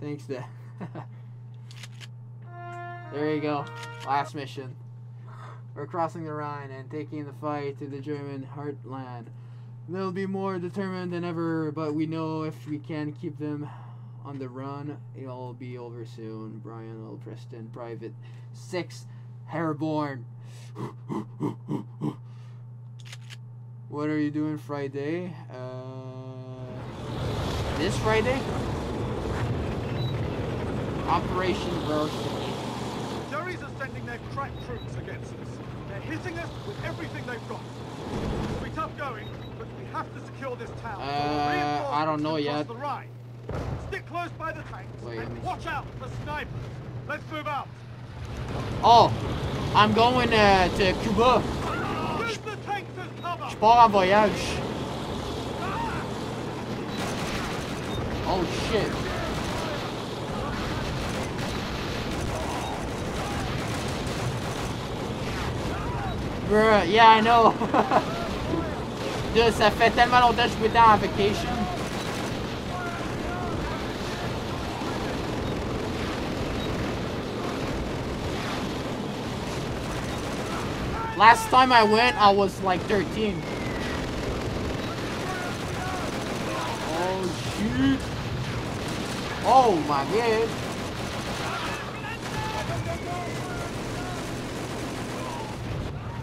Thanks, Dad. there you go. Last mission. We're crossing the Rhine and taking the fight to the German heartland. They'll be more determined than ever, but we know if we can keep them on the run, it'll be over soon. Brian L. Preston, Private 6, Airborne. What are you doing Friday? Uh, this Friday? Operation Varsity. Jerry's are sending their crack troops against us. They're hitting us with everything they've got. It'll be tough going, but we have to secure this town. Uh, I don't know yet. The Rhine. Stick close by the tanks Wait, and watch out for snipers. Let's move out. Oh, I'm going uh, to Cuba. Use the tanks as cover. Je pars en voyage. Oh shit. Bruh, yeah, I know. Dude, ça fait tellement longtemps que je suis en vacation. Last time I went, I was like 13. Oh, shoot. Oh, my god.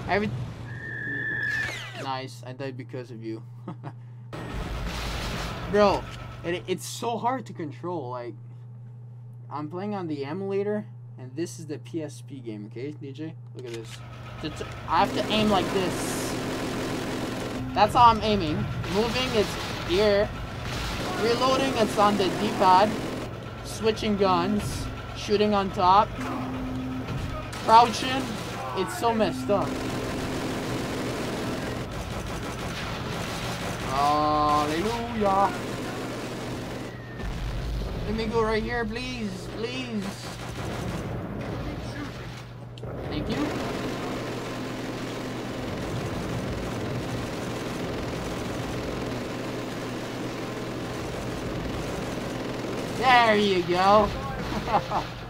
Every... Nice, I died because of you. Bro, it, it's so hard to control, like... I'm playing on the emulator, and this is the PSP game, okay, DJ? Look at this. To- I have to aim like this. That's how I'm aiming. Moving, it's here. Reloading, it's on the D-pad. Switching guns. Shooting on top. Crouching, it's so messed up. Hallelujah. Let me go right here, please. Please. Thank you. There you go.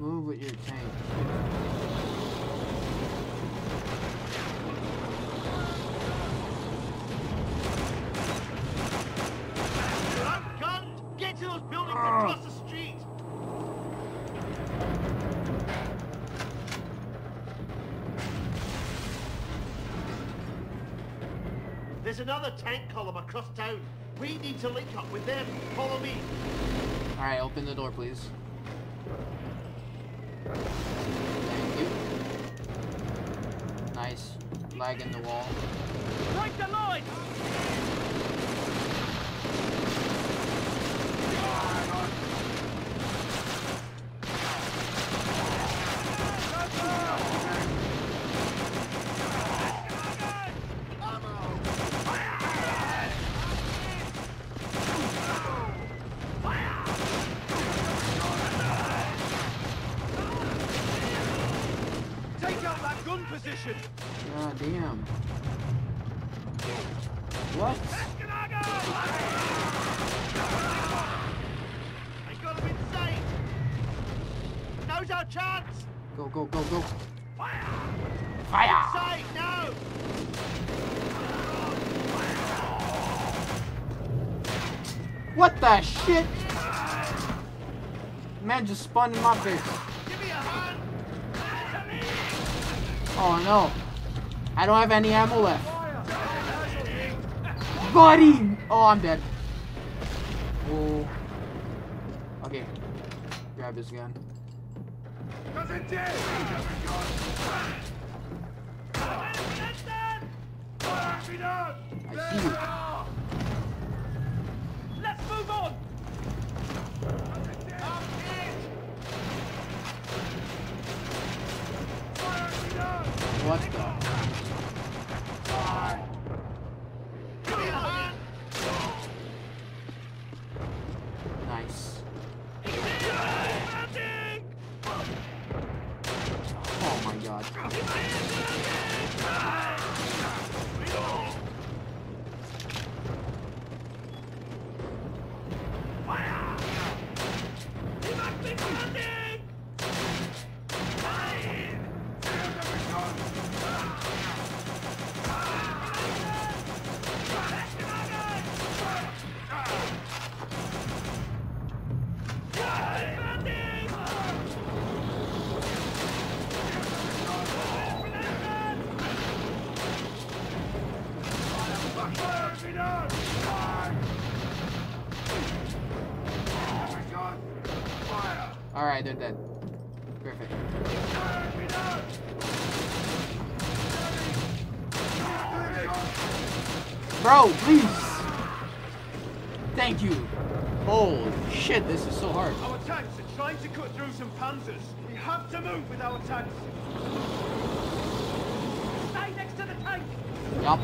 Move with your tank. Gun! Get to those buildings Ah. across the street! There's another tank column across town. We need to link up with them. Follow me. Alright, open the door, please. Nice. Lag in the wall. Break the line! Take gun position. God damn. What? I got him in sight! Now's our chance! Go, go, go, go. Fire! Fire! Sight, now! What the shit? Man just spun in my face. Oh no. I don't have any ammo left. Buddy! Oh, I'm dead. Oh. Okay. Grab his gun. I see you. What the? Bro, please! Thank you! Holy shit, this is so hard. Our tanks are trying to cut through some panzers. We have to move with our tanks. Stay next to the tank. Yup.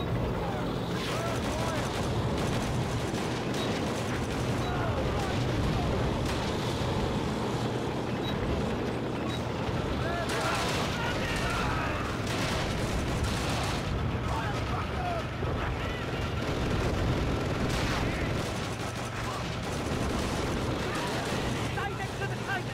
Stay next to the tank.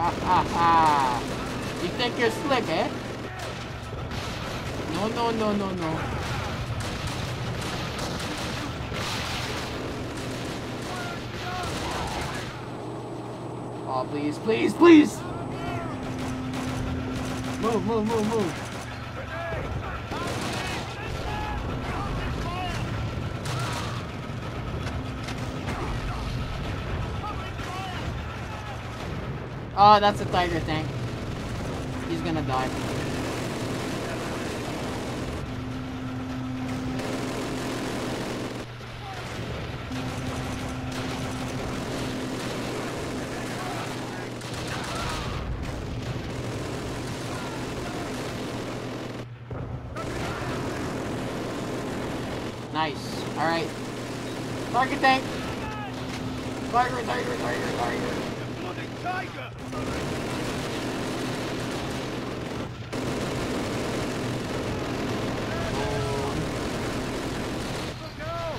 Ha ha ha! You're slick, eh? No, no, no, no, no. Oh, please, please, please! Move, move, move, move. Oh, that's a tiger tank. He's gonna die. Nice. Alright. Target tank! Tiger, tiger, tiger, tiger. Bloody tiger. Look out.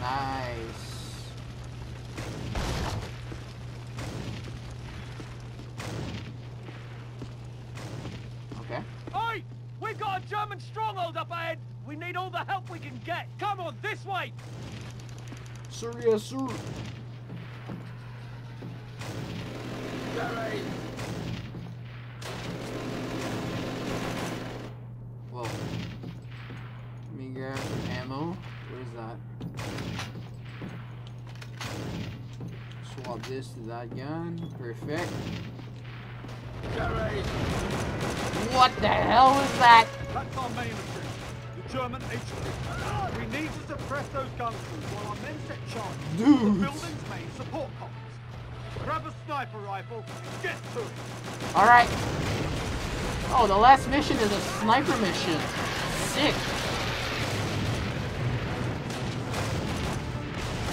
Nice. Okay. Oi! We've got a German stronghold up ahead. We need all the help we can get. Come on, this way. Sir, yes, sir. Whoa. Let me grab some ammo. What is that? Swap this to that gun. Perfect. What the hell was that? That's our main objective. The German HQ. We need to suppress those gun crews while our men set charge. The building's main support columns. Grab a sniper rifle and get to it. Alright. Oh, the last mission is a sniper mission. Sick.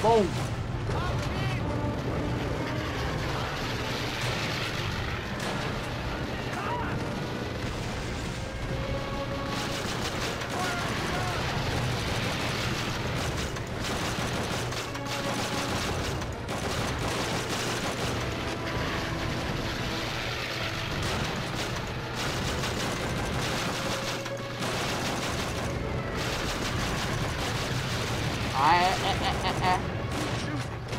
Boom. I.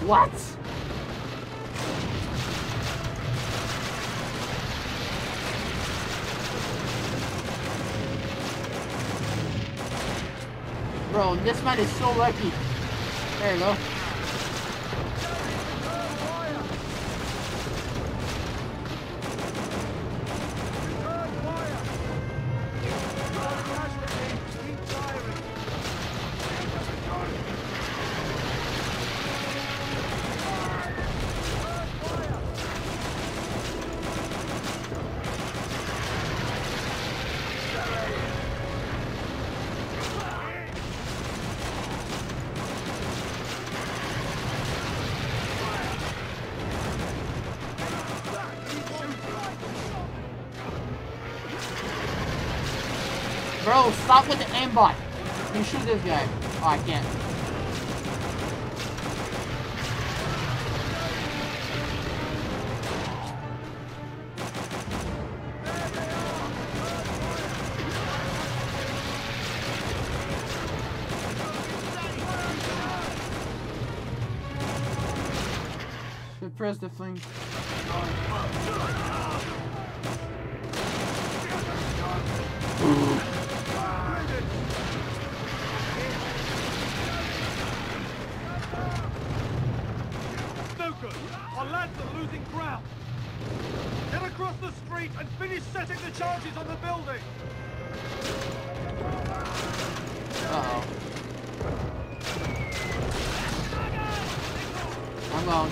What? Bro, this man is so lucky. There you go. Bro, stop with the aimbot. You shoot this guy. Oh, I can't. Press the thing. Across the street and finish setting the charges on the building. Uh-oh. I'm going.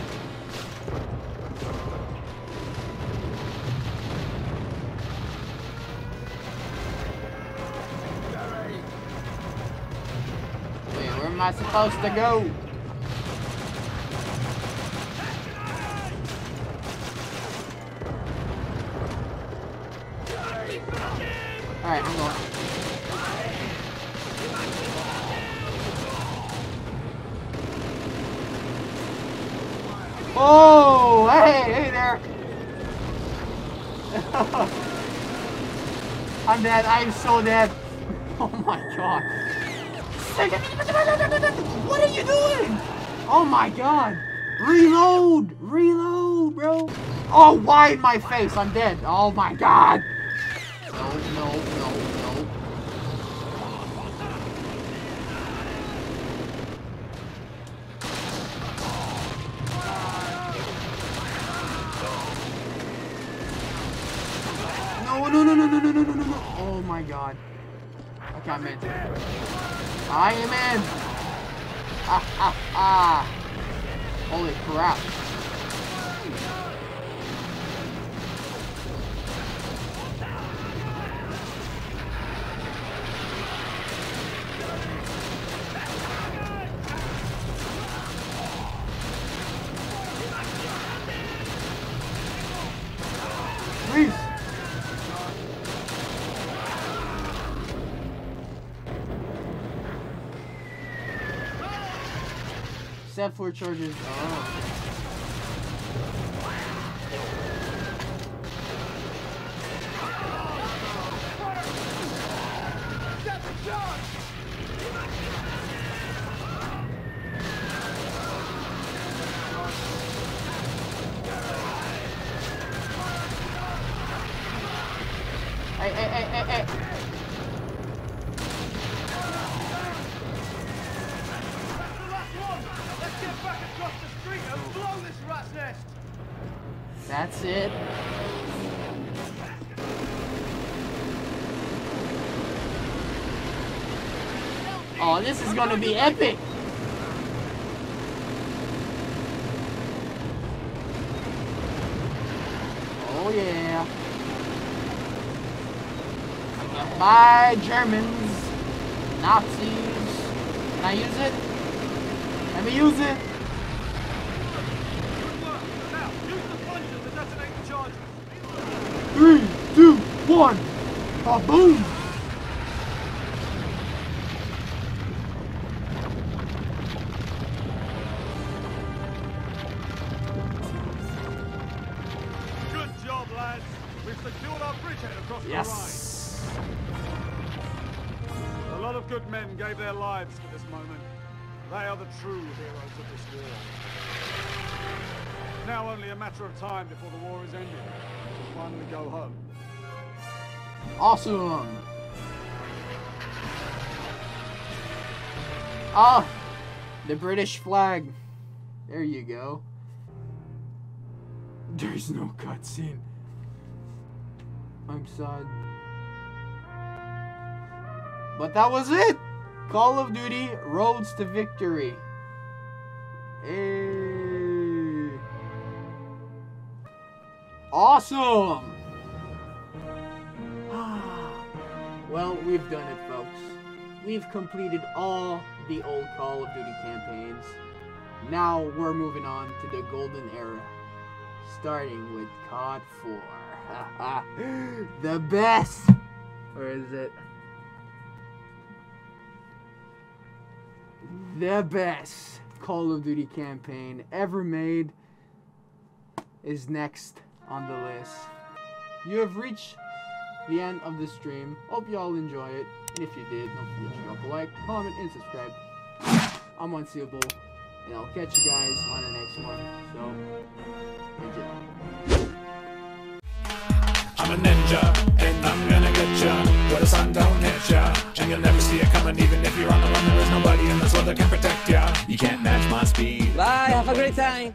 Wait, where am I supposed to go? Alright, I'm going. Oh, hey, hey there. I'm dead. I'm so dead. Oh my god. What are you doing? Oh my god. Reload. Reload, bro. Oh, why in my face? I'm dead. Oh my god. Oh, no, no. Holy crap. Set for charges. Oh. Hey, hey, hey, That's it. Oh, this is gonna be epic. Oh yeah. Bye, Germans, Nazis. Can I use it? Let me use it. Good work. Now, use the plungers to detonate the charges. Three, one. Ba-boom. Good job, lads. We've secured our bridgehead across Yes. the Rhine. A lot of good men gave their lives for this moment. They are the true heroes of this war. Now only a matter of time before the war is ended. We'll finally go home. Awesome. Ah, the British flag. There you go. There's no cutscene. I'm sad. But that was it. Call of Duty Roads to Victory. Hey. Awesome. Well, we've done it, folks. We've completed all the old Call of Duty campaigns. Now we're moving on to the Golden Era, starting with COD 4. the best! Or is it? The best Call of Duty campaign ever made is next on the list. You have reached the end of this stream. Hope you all enjoy it. And if you did, don't forget to drop a like, comment, and subscribe. I'm Unseeable. And I'll catch you guys on the next one. So, enjoy. I'm a ninja, and I'm gonna get ya Where the sun don't hit ya And you'll never see it coming Even if you're on the run There is nobody in this world that can protect ya You can't match my speed Bye, have a great time.